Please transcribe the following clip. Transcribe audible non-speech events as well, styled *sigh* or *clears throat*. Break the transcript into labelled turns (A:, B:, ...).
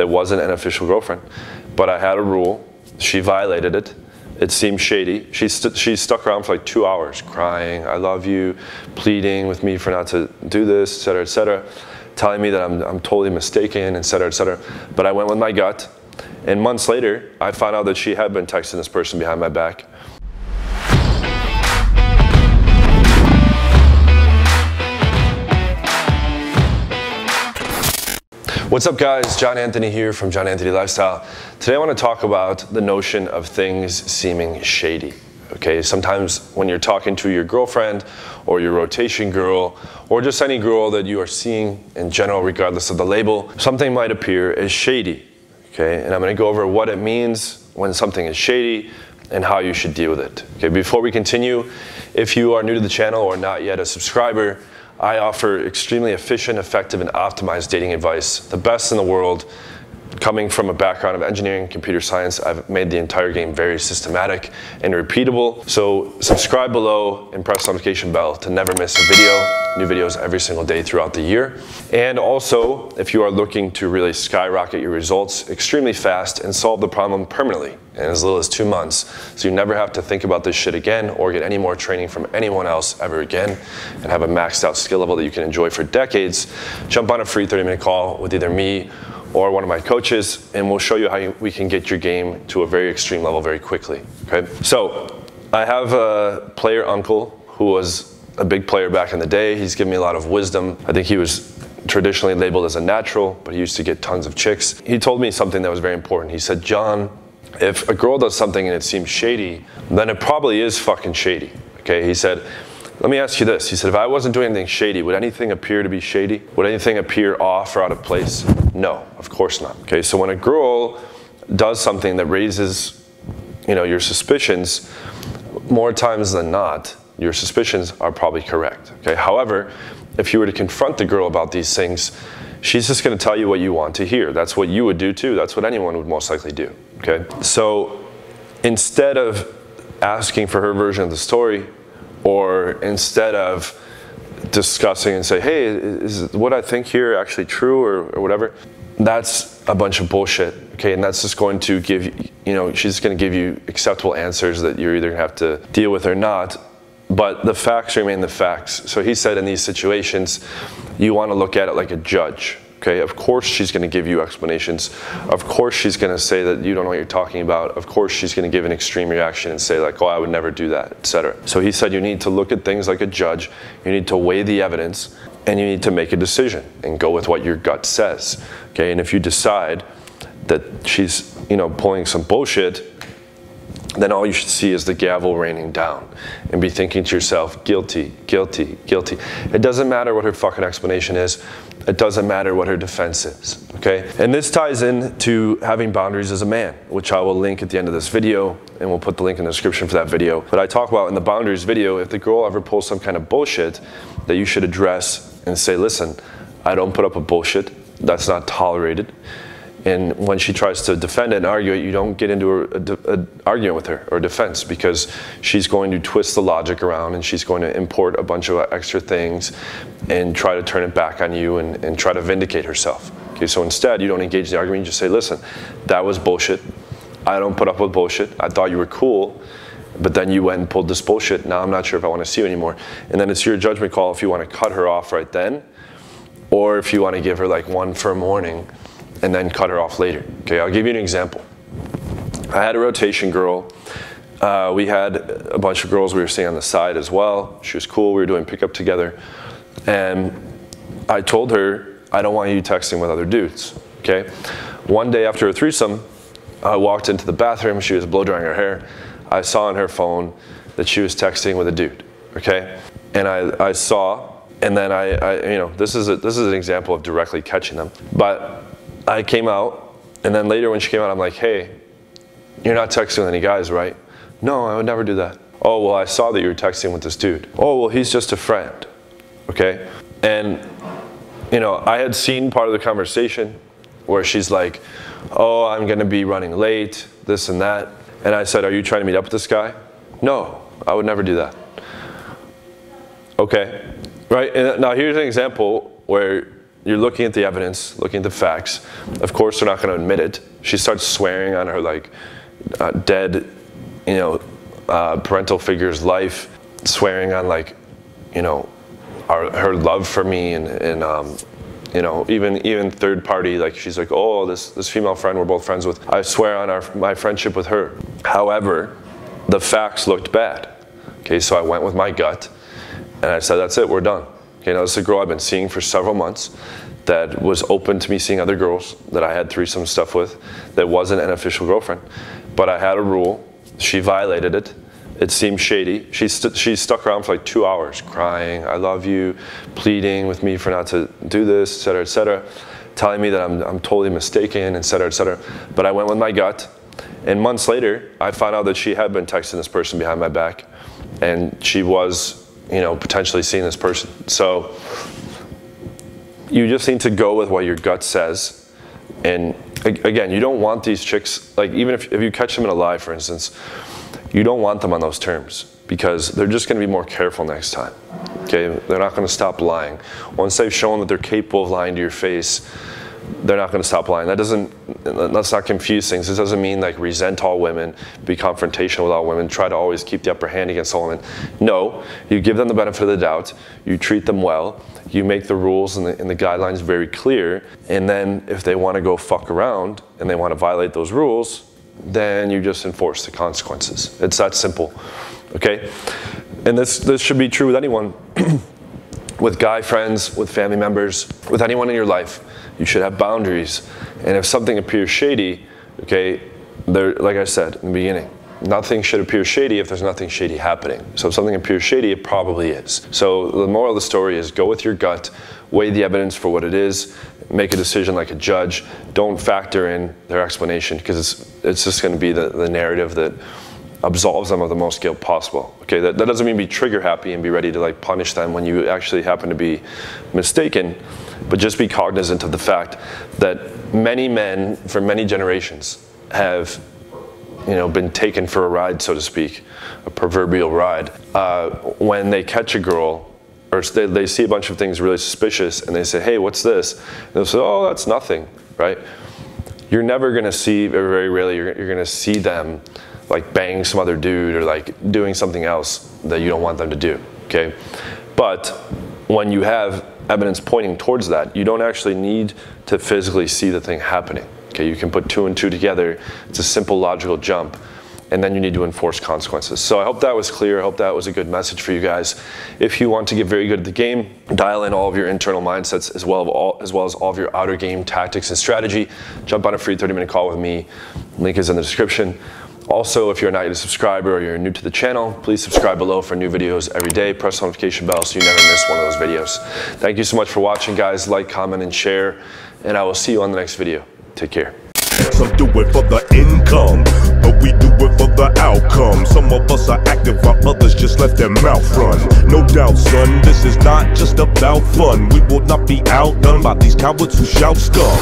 A: that wasn't an official girlfriend. But I had a rule. She violated it. It seemed shady. She, st- she stuck around for like two hours, crying, I love you, pleading with me for not to do this, et cetera, et cetera, telling me that I'm, I'm totally mistaken, et cetera, et cetera. But I went with my gut. And months later, I found out that she had been texting this person behind my back. What's up guys, John Anthony here from John Anthony Lifestyle. Today I want to talk about the notion of things seeming shady. Okay, sometimes when you're talking to your girlfriend or your rotation girl or just any girl that you are seeing in general, regardless of the label, something might appear as shady. Okay, and I'm going to go over what it means when something is shady and how you should deal with it. Okay, before we continue, if you are new to the channel or not yet a subscriber, I offer extremely efficient, effective, and optimized dating advice, the best in the world. Coming from a background of engineering, computer science, I've made the entire game very systematic and repeatable. So subscribe below and press the notification bell to never miss a video new videos every single day throughout the year. And also, if you are looking to really skyrocket your results extremely fast and solve the problem permanently in as little as two months, so you never have to think about this shit again or get any more training from anyone else ever again and have a maxed out skill level that you can enjoy for decades, jump on a free 30 minute call with either me or one of my coaches, and we'll show you how we can get your game to a very extreme level very quickly. Okay, so I have a player uncle who was a big player back in the day. He's given me a lot of wisdom. I think he was traditionally labeled as a natural, but he used to get tons of chicks. He told me something that was very important. He said, John, if a girl does something and it seems shady, then it probably is fucking shady. Okay, he said, let me ask you this. He said, if I wasn't doing anything shady, would anything appear to be shady? Would anything appear off or out of place? No, of course not. Okay, so when a girl does something that raises, you know, your suspicions, more times than not, your suspicions are probably correct. Okay. However, if you were to confront the girl about these things, she's just going to tell you what you want to hear. That's what you would do too. That's what anyone would most likely do. Okay. So instead of asking for her version of the story, or instead of discussing and say, hey, is what I think here actually true or, or whatever, that's a bunch of bullshit. Okay, and that's just going to give you, you know, she's going to give you acceptable answers that you're either going to have to deal with or not but the facts remain the facts. So he said in these situations, you want to look at it like a judge. Okay, of course she's going to give you explanations. Of course she's going to say that you don't know what you're talking about. Of course she's going to give an extreme reaction and say like, "Oh, I would never do that," etc. So he said you need to look at things like a judge. You need to weigh the evidence and you need to make a decision and go with what your gut says. Okay, and if you decide that she's, you know, pulling some bullshit, then all you should see is the gavel raining down and be thinking to yourself, guilty, guilty, guilty. It doesn't matter what her fucking explanation is. It doesn't matter what her defense is, okay? And this ties in to having boundaries as a man, which I will link at the end of this video, and we'll put the link in the description for that video. But I talk about in the boundaries video, if the girl ever pulls some kind of bullshit that you should address and say, listen, I don't put up with bullshit. That's not tolerated. And when she tries to defend it and argue it, you don't get into an argument with her or defense because she's going to twist the logic around and she's going to import a bunch of extra things and try to turn it back on you and, and try to vindicate herself. Okay, so instead, you don't engage the argument, you just say, listen, that was bullshit. I don't put up with bullshit. I thought you were cool, but then you went and pulled this bullshit. Now I'm not sure if I want to see you anymore. And then it's your judgment call if you want to cut her off right then or if you want to give her like one firm warning and then cut her off later. Okay, I'll give you an example. I had a rotation girl. Uh, we had a bunch of girls we were seeing on the side as well. She was cool. We were doing pickup together. And I told her, I don't want you texting with other dudes. Okay. One day after a threesome, I walked into the bathroom. She was blow drying her hair. I saw on her phone that she was texting with a dude. Okay. And I, I saw, and then I, I you know, this is, a, this is an example of directly catching them. But I came out, and then later when she came out, I'm like, hey, you're not texting with any guys, right? No, I would never do that. Oh, well, I saw that you were texting with this dude. Oh, well, he's just a friend. Okay? And, you know, I had seen part of the conversation where she's like, oh, I'm to be running late, this and that. And I said, are you trying to meet up with this guy? No, I would never do that. Okay. Right? And now here's an example where you're looking at the evidence, looking at the facts. Of course, they're not going to admit it. She starts swearing on her like uh, dead, you know, uh, parental figure's life, swearing on like, you know, our, her love for me and, and um, you know, even even third party, like she's like, oh, this this female friend we're both friends with. I swear on our my friendship with her. However, the facts looked bad. Okay, so I went with my gut, and I said, that's it, we're done. Okay, now this is a girl I've been seeing for several months that was open to me seeing other girls that I had threesome stuff with that wasn't an official girlfriend. But I had a rule. She violated it. It seemed shady. She, st- she stuck around for like two hours crying, I love you, pleading with me for not to do this, et cetera, et cetera, telling me that I'm, I'm totally mistaken, et cetera, et cetera. But I went with my gut. And months later, I found out that she had been texting this person behind my back and she was you know, potentially seeing this person. So you just need to go with what your gut says. And again, you don't want these chicks, like even if, if you catch them in a lie, for instance, you don't want them on those terms because they're just going to be more careful next time. Okay, they're not going to stop lying. Once they've shown that they're capable of lying to your face, they're not going to stop lying. That doesn't, let's not confuse things. This doesn't mean like resent all women, be confrontational with all women, try to always keep the upper hand against all women. No, you give them the benefit of the doubt, you treat them well, you make the rules and the, and the guidelines very clear, and then if they want to go fuck around and they want to violate those rules, then you just enforce the consequences. It's that simple, okay? And this, this should be true with anyone, *clears throat* with guy friends, with family members, with anyone in your life you should have boundaries. And if something appears shady, okay, there, like I said in the beginning, nothing should appear shady if there's nothing shady happening. So if something appears shady, it probably is. So the moral of the story is go with your gut, weigh the evidence for what it is, make a decision like a judge. Don't factor in their explanation because it's, it's just going to be the, the narrative that absolves them of the most guilt possible. Okay, that, that doesn't mean be trigger happy and be ready to like punish them when you actually happen to be mistaken. But just be cognizant of the fact that many men for many generations have you know, been taken for a ride, so to speak, a proverbial ride. Uh, when they catch a girl, or they, they see a bunch of things really suspicious, and they say, "Hey, what's this?" And they'll say, "Oh, that's nothing," right? You're never gonna see, or very rarely, you're, you're gonna see them like bang some other dude or like doing something else that you don't want them to do. Okay, but when you have evidence pointing towards that. You don't actually need to physically see the thing happening. Okay, you can put two and two together. It's a simple logical jump. And then you need to enforce consequences. So I hope that was clear. I hope that was a good message for you guys. If you want to get very good at the game, dial in all of your internal mindsets as well, all, as, well as all of your outer game tactics and strategy. Jump on a free 30 minute call with me. Link is in the description. Also, if you're not yet a subscriber or you're new to the channel, please subscribe below for new videos every day. Press the notification bell so you never miss one of those videos. Thank you so much for watching, guys. Like, comment, and share. And I will see you on the next video. Take care.
B: Some do it for the income, but we do it for the outcome. Some of us are active while others just their mouth run. No doubt, son, this is not just about fun. We will not be outdone by these cowards who shout scum.